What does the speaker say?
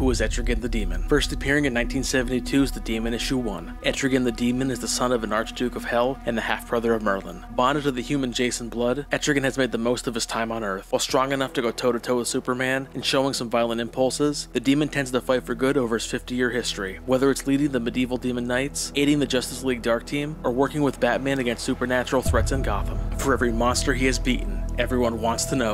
who is Etrigan the Demon. First appearing in 1972's The Demon Issue 1. Etrigan the Demon is the son of an Archduke of Hell and the half-brother of Merlin. Bonded to the human Jason Blood, Etrigan has made the most of his time on Earth. While strong enough to go toe-to-toe with Superman and showing some violent impulses, the Demon tends to fight for good over his 50-year history. Whether it's leading the medieval Demon Knights, aiding the Justice League Dark Team, or working with Batman against supernatural threats in Gotham. For every monster he has beaten, everyone wants to know